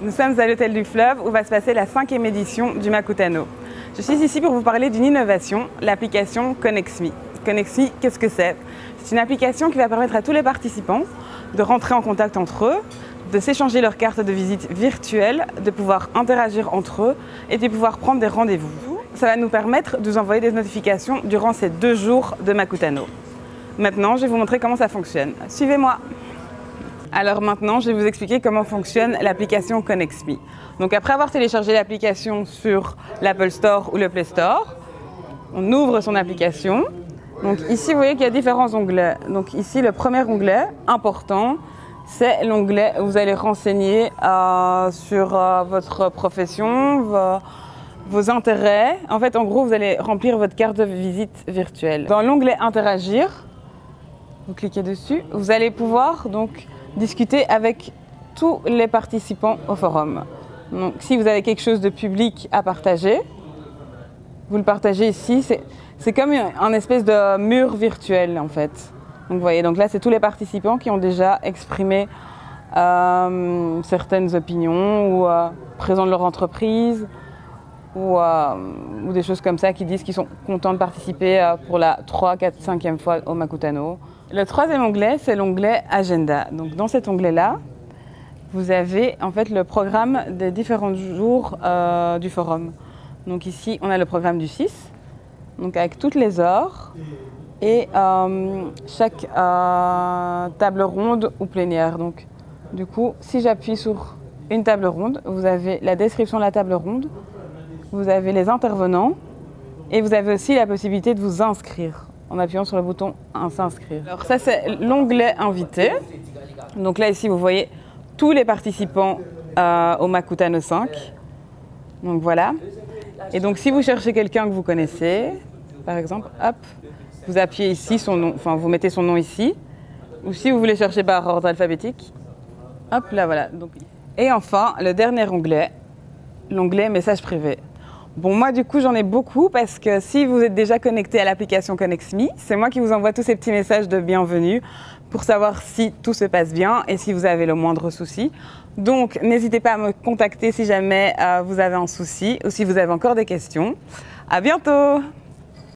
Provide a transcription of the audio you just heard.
Nous sommes à l'Hôtel du Fleuve où va se passer la cinquième édition du Makutano. Je suis ici pour vous parler d'une innovation, l'application ConnexMe. ConnexMe, qu'est-ce que c'est? C'est une application qui va permettre à tous les participants de rentrer en contact entre eux, de s'échanger leurs cartes de visite virtuelles, de pouvoir interagir entre eux et de pouvoir prendre des rendez-vous. Ça va nous permettre de vous envoyer des notifications durant ces deux jours de Makutano. Maintenant, je vais vous montrer comment ça fonctionne. Suivez-moi alors maintenant, je vais vous expliquer comment fonctionne l'application ConnexMe. Donc après avoir téléchargé l'application sur l'Apple Store ou le Play Store, on ouvre son application. Donc ici, vous voyez qu'il y a différents onglets. Donc ici, le premier onglet important, c'est l'onglet où vous allez renseigner euh, sur euh, votre profession, vos, vos, intérêts. En fait, en gros, vous allez remplir votre carte de visite virtuelle. Dans l'onglet Interagir, vous cliquez dessus, vous allez pouvoir donc discuter avec tous les participants au forum. Donc, si vous avez quelque chose de public à partager, vous le partagez ici. C'est comme un espèce de mur virtuel en fait. Donc, vous voyez, donc là, c'est tous les participants qui ont déjà exprimé euh, certaines opinions ou euh, présentent leur entreprise ou, euh, ou, des choses comme ça qui disent qu'ils sont contents de participer euh, pour la 3, 4, 5e fois au Makutano. Le troisième onglet, c'est l'onglet Agenda. Donc dans cet onglet-là, vous avez en fait le programme des différents jours euh, du forum. Donc ici, on a le programme du 6, donc avec toutes les heures et euh, chaque euh, table ronde ou plénière. Donc du coup, si j'appuie sur une table ronde, vous avez la description de la table ronde, vous avez les intervenants et vous avez aussi la possibilité de vous inscrire en appuyant sur le bouton s'inscrire. Alors ça c'est l'onglet invité. Donc là ici vous voyez tous les participants euh, au Makutano 5. Donc voilà. Et donc si vous cherchez quelqu'un que vous connaissez, par exemple, hop, vous appuyez ici son nom, enfin vous mettez son nom ici. Ou si vous voulez chercher par ordre alphabétique, hop là voilà. Donc, et enfin le dernier onglet, l'onglet message privé. Bon, moi, du coup, j'en ai beaucoup parce que si vous êtes déjà connecté à l'application ConnexMe, c'est moi qui vous envoie tous ces petits messages de bienvenue pour savoir si tout se passe bien et si vous avez le moindre souci. Donc, n'hésitez pas à me contacter si jamais euh, vous avez un souci ou si vous avez encore des questions. À bientôt!